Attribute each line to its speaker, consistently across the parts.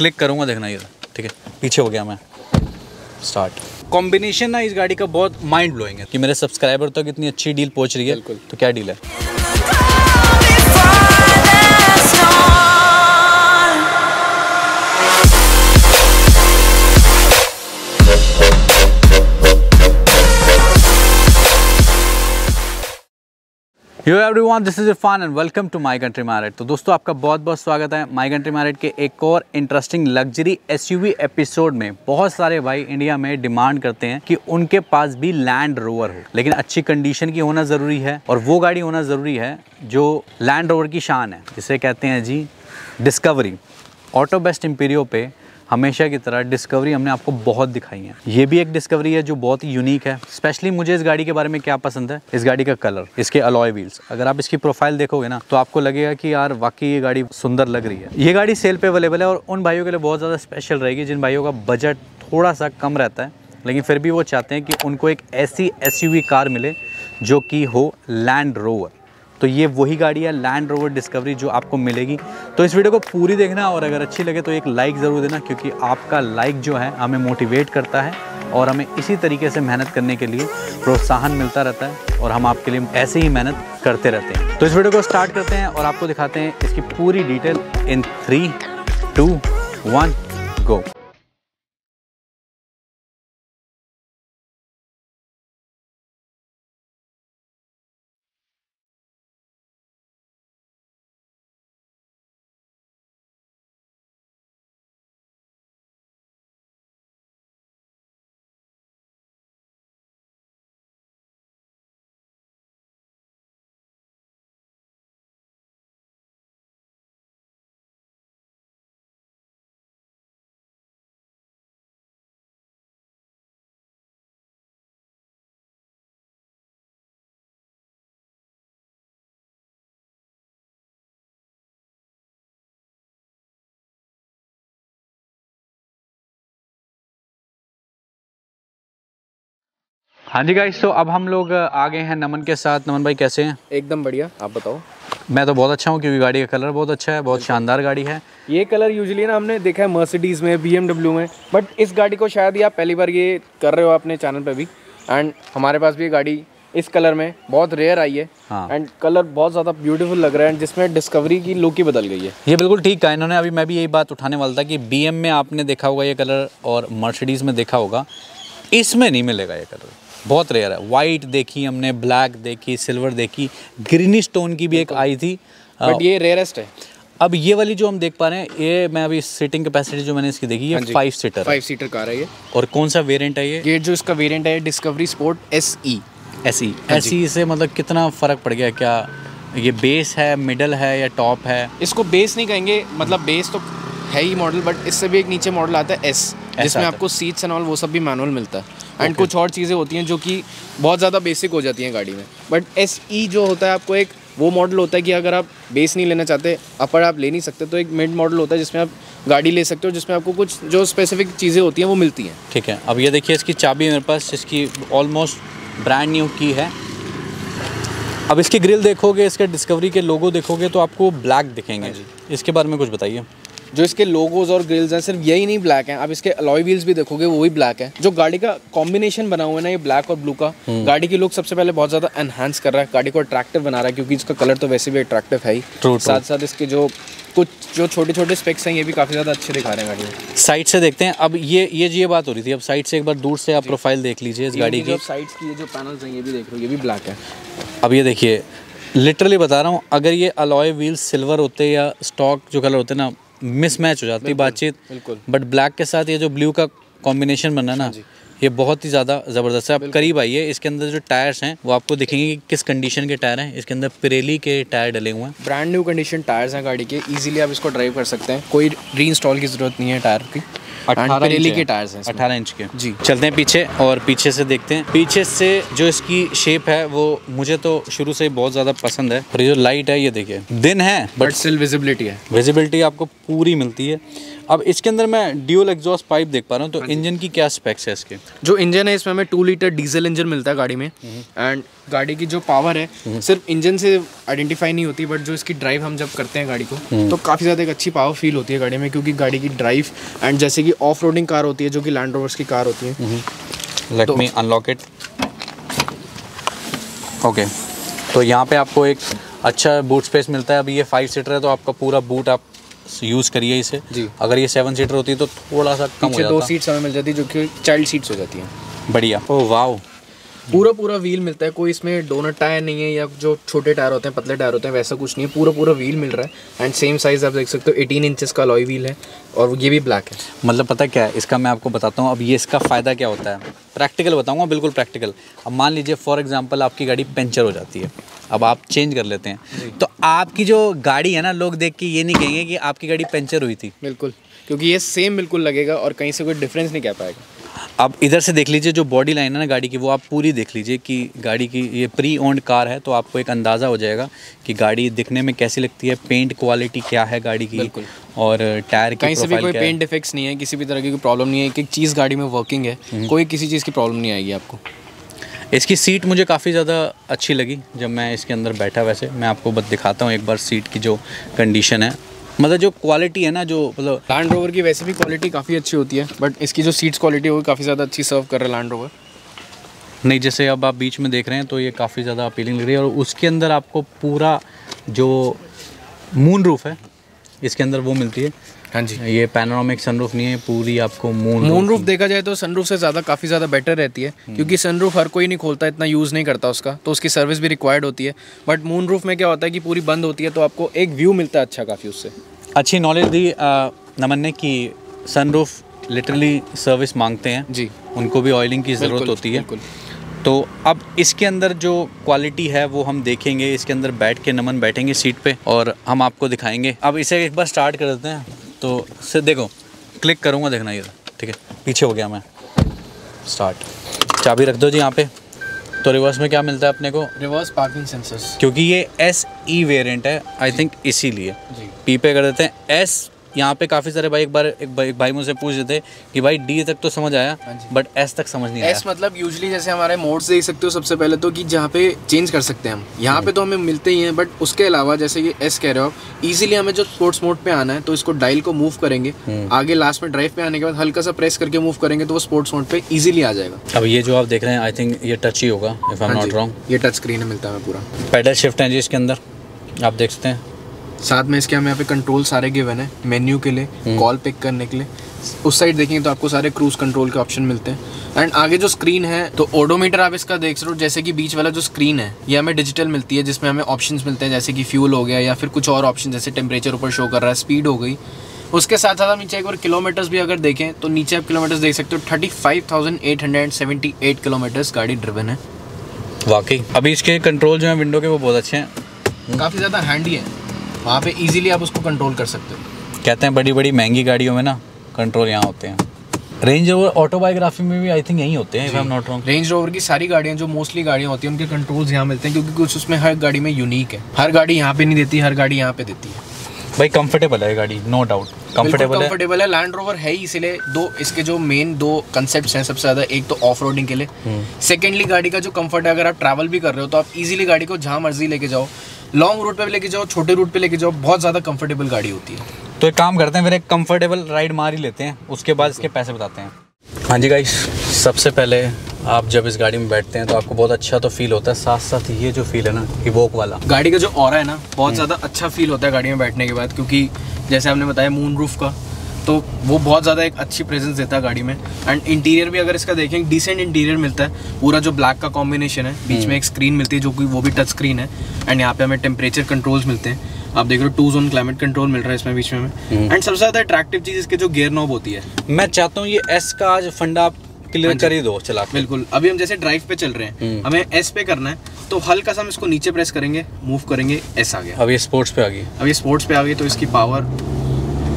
Speaker 1: Click करूँगा देखना ये। ठीक है? पीछे हो गया मैं। स्टार्ट कॉम्बिनेशन ना इस गाड़ी का बहुत माइंड ब्लोइंग है। कि मेरे सब्सक्राइबर तक तो इतनी अच्छी डील पहुँच रही है तो क्या डील है? Yo everyone this is Irfan and welcome to my country merit तो दोस्तों, आपका बहुत बहुत स्वागत है माय कंट्री मैरिट के एक और इंटरेस्टिंग लग्जरी एसयूवी एपिसोड में। बहुत सारे भाई इंडिया में डिमांड करते हैं कि उनके पास भी लैंड रोवर हो। लेकिन अच्छी कंडीशन की होना ज़रूरी है और वो गाड़ी होना ज़रूरी है जो लैंड रोवर की शान है। जिसे कहते हैं जी डिस्कवरी ऑटो बेस्ट इम्पीरियो पे हमेशा की तरह डिस्कवरी हमने आपको बहुत दिखाई है। ये भी एक डिस्कवरी है जो बहुत ही यूनिक है। स्पेशली मुझे इस गाड़ी के बारे में क्या पसंद है? इस गाड़ी का कलर इसके अलॉय व्हील्स अगर आप इसकी प्रोफ़ाइल देखोगे ना तो आपको लगेगा कि यार, वाकई ये गाड़ी सुंदर लग रही है। ये गाड़ी सेल पे अवेलेबल है और उन भाइयों के लिए बहुत ज़्यादा स्पेशल रहेगी, जिन भाइयों का बजट थोड़ा सा कम रहता है। लेकिन फिर भी वो चाहते हैं कि उनको एक ऐसी एसयूवी कार मिले, जो कि हो लैंड रोवर तो ये वही गाड़ी है लैंड रोवर डिस्कवरी जो आपको मिलेगी। तो इस वीडियो को पूरी देखना और अगर अच्छी लगे तो एक लाइक ज़रूर देना, क्योंकि आपका लाइक जो है, हमें मोटिवेट करता है और हमें इसी तरीके से मेहनत करने के लिए प्रोत्साहन मिलता रहता है और हम आपके लिए ऐसे ही मेहनत करते रहते हैं। तो इस वीडियो को स्टार्ट करते हैं और आपको दिखाते हैं इसकी पूरी detail in three two one go हाँ जी गाइस तो अब हम लोग आ गए हैं नमन के साथ। नमन भाई कैसे हैं?
Speaker 2: एकदम बढ़िया आप बताओ।
Speaker 1: मैं तो बहुत अच्छा हूँ क्योंकि गाड़ी का कलर बहुत अच्छा है बहुत शानदार गाड़ी है।
Speaker 2: ये कलर यूजली ना हमने देखा है मर्सिडीज़ में बीएमडब्ल्यू में बट इस गाड़ी को शायद ही आप पहली बार ये कर रहे हो अपने चैनल पर भी। एंड हमारे पास भी ये गाड़ी इस कलर में बहुत रेयर आई है।
Speaker 1: एंड हाँ।
Speaker 2: एंड कलर बहुत ज़्यादा ब्यूटीफुल लग रहा है एंड जिसमें डिस्कवरी की लुक ही बदल गई है।
Speaker 1: ये बिल्कुल ठीक कहा इन्होंने। अभी मैं भी यही बात उठाने वाला था कि बी में आपने देखा होगा ये कलर और मर्सिडीज़ में देखा होगा। इसमें नहीं मिलेगा ये कलर। बहुत रेयर है। वाइट देखी हमने ब्लैक देखी सिल्वर देखी ग्रीनिश स्टोन की भी एक आई थी।
Speaker 2: बट ये रेयरेस्ट है।
Speaker 1: अब ये वाली जो हम देख पा रहे हैं ये मैं अभी सीटिंग कैपेसिटी जो मैंने इसकी देखी ये five seater
Speaker 2: five seater car है ये।
Speaker 1: और कौन सा वेरिएंट है ये?
Speaker 2: ये जो इसका वेरिएंट है डिस्कवरी स्पोर्ट एस ई
Speaker 1: ऐसी ऐसी से मतलब कितना फ़र्क पड़ गया क्या ये बेस है मिडल है या टॉप है?
Speaker 2: इसको बेस नहीं कहेंगे मतलब बेस तो है ही मॉडल बट इससे भी एक नीचे मॉडल आता है एस जिसमें आपको सीट्स एंड ऑल वो सब भी मैनुअल मिलता है। एंड कुछ और चीज़ें होती हैं जो कि बहुत ज़्यादा बेसिक हो जाती हैं गाड़ी में। बट एस ई जो होता है आपको एक वो मॉडल होता है कि अगर आप बेस नहीं लेना चाहते अपर आप ले नहीं सकते तो एक मिड मॉडल होता है जिसमें आप गाड़ी ले सकते हो जिसमें आपको कुछ जो स्पेसिफिक चीज़ें होती हैं वो मिलती हैं।
Speaker 1: ठीक है अब ये देखिए इसकी चाबी मेरे पास इसकी ऑलमोस्ट ब्रांड न्यू की है। अब इसकी ग्रिल देखोगे इसके डिस्कवरी के लोगो देखोगे तो आपको ब्लैक दिखेंगे। जी। इसके बारे में कुछ बताइए।
Speaker 2: जो इसके लोगोज और ग्रिल्स हैं सिर्फ़ यही नहीं ब्लैक हैं। आप इसके अलॉय व्हील्स भी देखोगे वो भी ब्लैक है। जो गाड़ी का कॉम्बिनेशन बना हुआ है ना ये ब्लैक और ब्लू का गाड़ी की लुक सबसे पहले बहुत ज़्यादा एनहांस कर रहा है। गाड़ी को अट्रैक्टिव बना रहा है क्योंकि इसका कलर तो वैसे भी अट्रैक्टिव है ही. साथ साथ इसके जो कुछ जो छोटे छोटे स्पेक्स हैं ये भी काफ़ी ज़्यादा अच्छे दिखा रहे हैं गाड़ी में।
Speaker 1: साइड से देखते हैं। अब ये ये ये बात हो रही थी। अब साइड से एक बार दूर से आप प्रोफ़ाइल देख लीजिए इस गाड़ी की।
Speaker 2: जो साइड्स की जो पैनल्स हैं ये भी देख रहे हो ये भी ब्लैक है।
Speaker 1: अब ये देखिए लिटरली बता रहा हूँ अगर ये अलॉय व्हील्स सिल्वर होते या स्टॉक जो कलर होते ना मिसमैच हो जाती है
Speaker 2: बातचीत।
Speaker 1: बट ब्लैक के साथ ये जो ब्लू का कॉम्बिनेशन बना ना ये बहुत ही ज़्यादा ज़बरदस्त है। आप करीब आइए इसके अंदर जो टायर्स हैं वो आपको दिखेंगे कि किस कंडीशन के टायर हैं। इसके अंदर पिरेली के टायर डले हुए हैं।
Speaker 2: ब्रांड न्यू कंडीशन टायर्स हैं गाड़ी के। इजीली आप इसको ड्राइव कर सकते हैं। कोई री इंस्टॉल की ज़रूरत नहीं है टायर की।
Speaker 1: अठारह इंच
Speaker 2: के टायर्स हैं
Speaker 1: अठारह इंच के।
Speaker 2: जी।
Speaker 1: चलते हैं पीछे और पीछे से देखते हैं। पीछे से जो इसकी शेप है वो मुझे तो शुरू से बहुत ज़्यादा पसंद है। और ये जो लाइट है ये देखिए। दिन है
Speaker 2: बट स्टिल विजिबिलिटी है।
Speaker 1: विजिबिलिटी आपको पूरी मिलती है। अब इसके अंदर मैं ड्यूल एग्जॉस्ट पाइप देख पा रहा हूँ तो इंजन की क्या स्पेक्स है इसके?
Speaker 2: जो इंजन है इसमें हमें टू लीटर डीजल इंजन मिलता है गाड़ी में। एंड गाड़ी की जो पावर है सिर्फ़ इंजन से आइडेंटिफाई नहीं होती बट जो इसकी ड्राइव हम जब करते हैं गाड़ी को तो काफ़ी ज़्यादा एक अच्छी पावर फील होती है गाड़ी में क्योंकि गाड़ी की ड्राइव एंड जैसे कि ऑफ़ रोडिंग कार होती है जो कि लैंड रोवर्स की कार होती है।
Speaker 1: Let me unlock it okay तो यहाँ पे आपको एक अच्छा बूट स्पेस मिलता है। अभी ये फाइव सीटर है तो आपका पूरा बूट आप यूज़ करिए इसे।
Speaker 2: जी।
Speaker 1: अगर ये सेवन सीटर होती तो थोड़ा सा कम हो
Speaker 2: पीछे दो सीट्स हमें मिल जाती है जो कि चाइल्ड सीट्स हो जाती हैं।
Speaker 1: बढ़िया। ओ वाओ
Speaker 2: पूरा पूरा व्हील मिलता है कोई इसमें डोनट टायर नहीं है या जो छोटे टायर होते हैं पतले टायर होते हैं वैसा कुछ नहीं है। पूरा पूरा व्हील मिल रहा है एंड सेम साइज़ आप देख सकते हो 18 इंचेस का लॉय व्हील है और ये भी ब्लैक है।
Speaker 1: मतलब पता क्या है इसका मैं आपको बताता हूँ अब ये इसका फ़ायदा क्या होता है? प्रैक्टिकल बताऊँगा बिल्कुल प्रैक्टिकल अब मान लीजिए फॉर एग्ज़ाम्पल आपकी गाड़ी पंचर हो जाती है। अब आप चेंज कर लेते हैं। तो आपकी जो गाड़ी है ना लोग देख के ये नहीं कहेंगे कि आपकी गाड़ी पंचर हुई थी।
Speaker 2: बिल्कुल क्योंकि ये सेम बिल्कुल लगेगा और कहीं से कोई डिफरेंस नहीं कह पाएगा।
Speaker 1: आप इधर से देख लीजिए जो बॉडी लाइन है ना गाड़ी की वो आप पूरी देख लीजिए कि गाड़ी की ये प्री ओन्ड कार है तो आपको एक अंदाज़ा हो जाएगा कि गाड़ी दिखने में कैसी लगती है पेंट क्वालिटी क्या है गाड़ी की। और टायर की
Speaker 2: कहीं से भी कोई पेंट डिफेक्ट्स नहीं है किसी भी तरह की कोई प्रॉब्लम नहीं है एक एक चीज़ गाड़ी में वर्किंग है कोई किसी चीज़ की प्रॉब्लम नहीं आएगी आपको।
Speaker 1: इसकी सीट मुझे काफ़ी ज़्यादा अच्छी लगी जब मैं इसके अंदर बैठा वैसे। मैं आपको बस दिखाता हूँ एक बार सीट की जो कंडीशन है। मतलब जो क्वालिटी है ना जो मतलब
Speaker 2: लैंड रोवर की वैसे भी क्वालिटी काफ़ी अच्छी होती है बट इसकी जो सीट्स क्वालिटी है वो काफ़ी ज़्यादा अच्छी सर्व कर रहा है लैंड रोवर
Speaker 1: नहीं जैसे अब आप बीच में देख रहे हैं तो ये काफ़ी ज़्यादा अपीलिंग लग रही है और उसके अंदर आपको पूरा जो मून रूफ है इसके अंदर वो मिलती है।
Speaker 2: हाँ जी।
Speaker 1: ये पैनोरामिक सनरूफ नहीं है पूरी आपको मून
Speaker 2: मून रूफ देखा जाए तो सनरूफ से ज़्यादा काफ़ी ज़्यादा बेटर रहती है क्योंकि सनरूफ हर कोई नहीं खोलता इतना यूज़ नहीं करता उसका तो उसकी सर्विस भी रिक्वायर्ड होती है। बट मून रूफ में क्या होता है कि पूरी बंद होती है तो आपको एक व्यू मिलता है अच्छा काफ़ी उससे।
Speaker 1: अच्छी नॉलेज दी नमन ने कि सनरूफ लिटरली सर्विस मांगते हैं।
Speaker 2: जी।
Speaker 1: उनको भी ऑयलिंग की ज़रूरत होती है। तो अब इसके अंदर जो क्वालिटी है वो हम देखेंगे इसके अंदर बैठ के नमन बैठेंगे सीट पे और हम आपको दिखाएँगे। अब इसे एक बार स्टार्ट कर देते हैं। तो से देखो क्लिक करूँगा देखना ये ठीक है? पीछे हो गया मैं। स्टार्ट चाबी रख दो जी यहाँ पे। तो रिवर्स में क्या मिलता है अपने को?
Speaker 2: रिवर्स पार्किंग सेंसर्स
Speaker 1: क्योंकि ये एस ई वेरियंट है आई थिंक इसीलिए।
Speaker 2: जी।
Speaker 1: पी पे कर देते हैं एस यहाँ पे काफ़ी सारे भाई एक बार एक भाई, एक भाई मुझसे पूछ रहे थे कि भाई डी तक तो समझ आया
Speaker 2: हाँ
Speaker 1: बट एस तक समझ नहीं आया।
Speaker 2: एस मतलब यूजली जैसे हमारे मोड्स देख सकते हो सबसे पहले तो कि जहाँ पे चेंज कर सकते हैं हम। यहाँ पे तो हमें मिलते ही हैं बट उसके अलावा जैसे कि एस कह रहे हो इजीली हमें जो स्पोर्ट्स मोड पे आना है तो इसको डायल को मूव करेंगे। आगे लास्ट में ड्राइव पे आने के बाद हल्का सा प्रेस करके मूव करेंगे तो वो स्पोर्ट्स मोड पे इजीली आ जाएगा।
Speaker 1: अब ये जो आप देख रहे हैं आई थिंक ये टच ही होगा इफ़ आई एम
Speaker 2: हाँ
Speaker 1: नॉट रॉन्ग
Speaker 2: ये टच स्क्रीन मिलता है पूरा।
Speaker 1: पेडल शिफ्ट है जी इसके अंदर। आप देख सकते हैं।
Speaker 2: साथ में इसके हमें यहाँ पे कंट्रोल सारे गिवन है मेन्यू के लिए कॉल पिक करने के लिए। उस साइड देखेंगे तो आपको सारे क्रूज कंट्रोल के ऑप्शन मिलते हैं। एंड आगे जो स्क्रीन है तो ओडोमीटर आप इसका देख रहे हो जैसे कि बीच वाला जो स्क्रीन है ये हमें डिजिटल मिलती है जिसमें हमें ऑप्शन मिलते हैं जैसे कि फ्यूल हो गया या फिर कुछ और ऑप्शन जैसे टेम्परेचर ऊपर शो कर रहा है स्पीड हो गई। उसके साथ साथ हम नीचे एक बार किलोमीटर्स भी अगर देखें तो नीचे आप किलोमीटर्स देख सकते हो thirty five thousand eight hundred seventy eight kilometres गाड़ी ड्रिवन है।
Speaker 1: वाकई। अभी इसके कंट्रोल जो है विंडो के वो बहुत अच्छे हैं।
Speaker 2: काफ़ी ज़्यादा हैंडी है। वहाँ पे इजीली आप उसको कंट्रोल कर सकते हो।
Speaker 1: कहते हैं बड़ी बड़ी महँगी गाड़ियों में ना कंट्रोल यहाँ होते हैं। रेंज ओवर ऑटोबायोग्राफी में भी आई थिंक यही होते हैं नॉट रॉन्ग
Speaker 2: रेंज रोवर की सारी गाड़ियाँ जो मोस्टली गाड़ियाँ होती हैं उनके कंट्रोल्स यहाँ मिलते हैं क्योंकि कुछ उसमें हर गाड़ी में यूनिक है। हर गाड़ी यहाँ पे नहीं देती हर गाड़ी यहाँ पे देती है।
Speaker 1: भाई कंफर्टेबल है गाड़ी नो डाउट कंफर्टेबल
Speaker 2: कंफर्टेबल है। लैंड रोवर है ही इसीलिए दो इसके जो मेन दो कंसेप्ट हैं सबसे ज़्यादा एक तो ऑफ़ रोडिंग के लिए। सेकेंडली गाड़ी का जो कंफर्ट है अगर आप ट्रैवल भी कर रहे हो तो आप इजीली गाड़ी को जहाँ मर्ज़ी लेके जाओ लॉन्ग रूट पे भी लेके जाओ छोटे रूट पे लेके जाओ बहुत ज़्यादा कंफर्टेबल गाड़ी होती है।
Speaker 1: तो एक काम करते हैं फिर एक कंफर्टेबल राइड मार ही लेते हैं उसके बाद इसके पैसे बताते हैं। हाँ जी गाइस सबसे पहले आप जब इस गाड़ी में बैठते हैं तो आपको बहुत अच्छा तो फील होता है साथ साथ ये जो फील है ना इवोक वाला।
Speaker 2: गाड़ी का जो और है ना बहुत ज़्यादा अच्छा फील होता है गाड़ी में बैठने के बाद क्योंकि जैसे आपने बताया मून रूफ का तो वो बहुत ज़्यादा एक अच्छी प्रेजेंस देता है गाड़ी में। एंड इंटीरियर भी अगर इसका देखें डिसेंट इंटीरियर मिलता है। पूरा जो ब्लैक का कॉम्बिनेशन है बीच में एक स्क्रीन मिलती है जो कि वो भी टच स्क्रीन है। एंड यहाँ पे हमें टेम्परेचर कंट्रोल्स मिलते हैं। आप देख रहे हो टू जोन क्लाइमेट कंट्रोल मिल रहा है इसमें बीच में एंड सबसे ज़्यादा अट्रैक्टिव चीज़ इसके जो गेयर नॉब होती है।
Speaker 1: मैं चाहता हूँ ये एस का आज फंडा क्लियर
Speaker 2: हाँ
Speaker 1: कर ही दो चला
Speaker 2: बिल्कुल। अभी हम जैसे ड्राइव पे चल रहे हैं
Speaker 1: हम्म।
Speaker 2: हमें एस पे करना है तो हल्का सा हम इसको नीचे प्रेस करेंगे मूव करेंगे एस आ गया।
Speaker 1: अब ये स्पोर्ट्स पे आ गई।
Speaker 2: अब ये स्पोर्ट्स पे आ गई तो इसकी पावर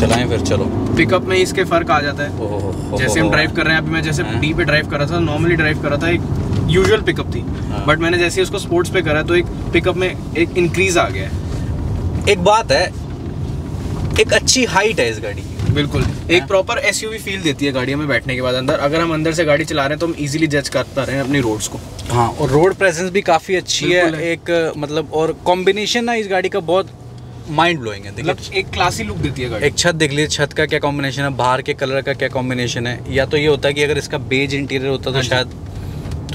Speaker 1: चलाएँ फिर चलो।
Speaker 2: पिकअप में इसके फ़र्क आ जाता है। जैसे हम ड्राइव कर रहे हैं अभी मैं जैसे
Speaker 1: हाँ।
Speaker 2: डी पे ड्राइव कर रहा था नॉर्मली ड्राइव कर रहा था एक यूजुअल पिकअप थी।
Speaker 1: हाँ।
Speaker 2: बट मैंने जैसे उसको स्पोर्ट्स पे करा तो एक पिकअप में एक इंक्रीज आ गया है।
Speaker 1: एक बात है एक अच्छी हाइट है इस गाड़ी की।
Speaker 2: बिल्कुल। एक प्रॉपर एसयूवी फील देती है गाड़ी हमें बैठने के बाद अंदर। अगर हम अंदर से गाड़ी चला रहे हैं तो हम इजीली जज कर पा रहे हैं अपनी रोड्स को।
Speaker 1: हाँ और रोड प्रेजेंस भी काफ़ी अच्छी है।
Speaker 2: है।
Speaker 1: एक मतलब और कॉम्बिनेशन ना इस गाड़ी का बहुत माइंड ब्लोइंग है
Speaker 2: मतलब
Speaker 1: देखिए
Speaker 2: एक क्लासी लुक देती है गाड़ी।
Speaker 1: एक छत देख लीजिए छत का क्या कॉम्बिनेशन है बाहर के कलर का क्या कॉम्बिनेशन है? या तो ये होता है कि अगर इसका बेज इंटीरियर होता तो
Speaker 2: हाँ
Speaker 1: शायद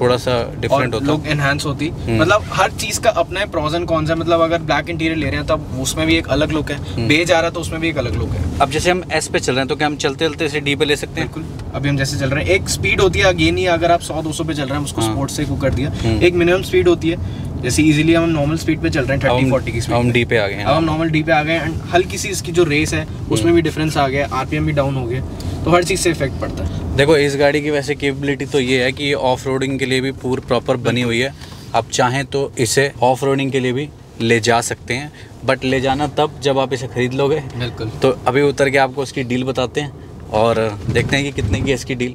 Speaker 1: थोड़ा सा डिफरेंट होता।
Speaker 2: लुक एनहांस होती।
Speaker 1: हम्म।
Speaker 2: मतलब हर चीज़ का अपना है प्रोज एंड कॉन्स है। मतलब अगर ब्लैक इंटीरियर ले रहे हैं तो उसमें भी एक अलग लुक
Speaker 1: हम्म।
Speaker 2: है बेज आ रहा है तो उसमें भी एक अलग लुक है।
Speaker 1: अब जैसे हम एस पे चल रहे हैं तो क्या हम चलते चलते इसे डी पे ले सकते हैं?
Speaker 2: अभी हम जैसे चल रहे हैं एक स्पीड होती है अगेन ही अगर आप 100 200 पे चल रहे हैं उसको
Speaker 1: हाँ।
Speaker 2: स्पोर्ट से को कर दिया।
Speaker 1: हम्म।
Speaker 2: एक मिनिमम स्पीड होती है। जैसे इजीली हम नॉर्मल स्पीड पे चल रहे हैं
Speaker 1: अब
Speaker 2: 30
Speaker 1: हम-
Speaker 2: 40 की स्पीड
Speaker 1: हम डी पे आ गए
Speaker 2: अब हम नॉर्मल डी पे आ गए एंड हल्की सी इसकी जो रेस है उसमें भी डिफरेंस आ गया आरपीएम भी डाउन हो गया तो हर चीज़ से इफ़ेक्ट पड़ता है।
Speaker 1: देखो इस गाड़ी की वैसे कैपेबिलिटी तो ये है कि ऑफ़ रोडिंग के लिए भी पूरी प्रॉपर बनी हुई है। आप चाहें तो इसे ऑफ़ रोडिंग के लिए भी ले जा सकते हैं बट ले जाना तब जब आप इसे खरीद लोगे।
Speaker 2: बिल्कुल।
Speaker 1: तो अभी उतर के आपको उसकी डील बताते हैं और देखते हैं कि कितने की है इसकी डील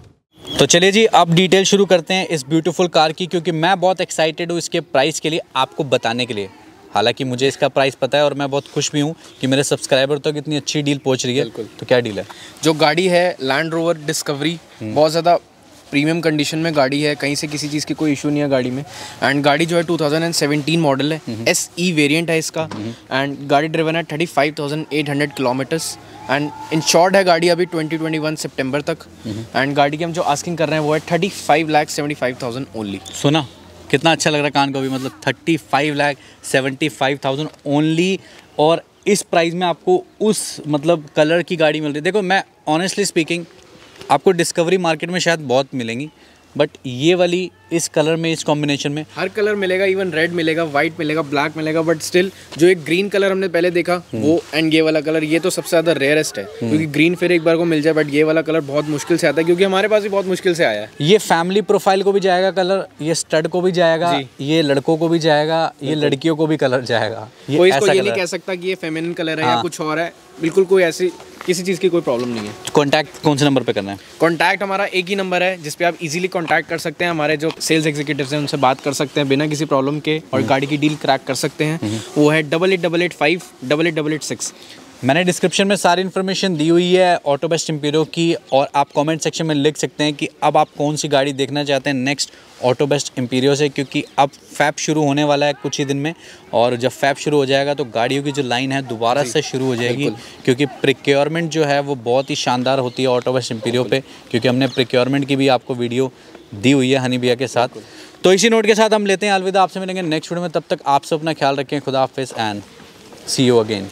Speaker 1: तो चलिए जी अब डिटेल शुरू करते हैं इस ब्यूटीफुल कार की क्योंकि मैं बहुत एक्साइटेड हूँ इसके प्राइस के लिए आपको बताने के लिए। हालाँकि मुझे इसका प्राइस पता है और मैं बहुत खुश भी हूँ कि मेरे सब्सक्राइबर तक इतनी अच्छी डील पहुँच रही है। तो क्या डील है?
Speaker 2: जो गाड़ी है लैंड रोवर डिस्कवरी बहुत ज़्यादा प्रीमियम कंडीशन में गाड़ी है कहीं से किसी चीज़ की कोई इशू नहीं है गाड़ी में। एंड गाड़ी जो है 2017 मॉडल है। एस ई वेरियंट है इसका। एंड गाड़ी ड्रिवन है 35,800 किलोमीटर्स एंड इन शॉर्ट है गाड़ी अभी 2021 सितंबर तक। एंड गाड़ी की हम जो आस्किंग कर रहे हैं वो है thirty five lakh seventy five thousand only
Speaker 1: सुना कितना अच्छा लग रहा है कान को भी मतलब thirty five lakh seventy five thousand only और इस प्राइस में आपको उस मतलब कलर की गाड़ी मिल रही है। देखो मैं ऑनेस्टली स्पीकिंग आपको डिस्कवरी मार्केट में शायद बहुत मिलेंगी बट ये वाली इस कलर में इस कॉम्बिनेशन में
Speaker 2: हर कलर मिलेगा इवन रेड मिलेगा वाइट मिलेगा ब्लैक मिलेगा बट स्टिल जो एक ग्रीन कलर हमने पहले देखा वो एंड ये वाला कलर ये तो सबसे ज़्यादा रेयरेस्ट है क्योंकि ग्रीन फिर एक बार को मिल जाए बट ये वाला कलर बहुत मुश्किल से आता है क्योंकि हमारे पास भी बहुत मुश्किल से आया है।
Speaker 1: ये फैमिली प्रोफ़ाइल को भी जाएगा कलर ये स्टड को भी जाएगा ये लड़कों को भी जाएगा ये लड़कियों को भी कलर जाएगा।
Speaker 2: कोई इसको ये नहीं कह सकता कि ये फेमिनिन कलर है या
Speaker 1: हाँ।
Speaker 2: कुछ और है बिल्कुल कोई ऐसी किसी चीज़ की कोई प्रॉब्लम नहीं है।
Speaker 1: कॉन्टैक्ट कौन से नंबर पर करना है?
Speaker 2: कॉन्टैक्ट हमारा एक ही नंबर है जिसपे आप इजीली कॉन्टैक्ट कर सकते हैं। हमारे जो सेल्स एग्जीक्यूटिव हैं उनसे बात कर सकते हैं बिना किसी प्रॉब्लम के
Speaker 1: हम्म।
Speaker 2: और गाड़ी की डील क्रैक कर सकते हैं। वो है double eight double eight five double eight double eight six
Speaker 1: मैंने डिस्क्रिप्शन में सारी इन्फॉर्मेशन दी हुई है ऑटो बेस्ट इम्पीरियो की और आप कमेंट सेक्शन में लिख सकते हैं कि अब आप कौन सी गाड़ी देखना चाहते हैं नेक्स्ट ऑटो बेस्ट इम्पीरियो से क्योंकि अब फैप शुरू होने वाला है कुछ ही दिन में और जब फैप शुरू हो जाएगा तो गाड़ियों की जो लाइन है दोबारा से शुरू हो जाएगी क्योंकि प्रिक्योरमेंट जो है वो बहुत ही शानदार होती है ऑटो बेस्ट इम्पीरियो पे क्योंकि हमने प्रिक्योरमेंट की भी आपको वीडियो दी हुई है हनी भैया के साथ। तो इसी नोट के साथ हम लेते हैं अलविदा। आपसे मिलेंगे नेक्स्ट वीडियो में। तब तक आपसे अपना ख्याल रखें। खुदा हाफिज़ एंड सी यू अगेन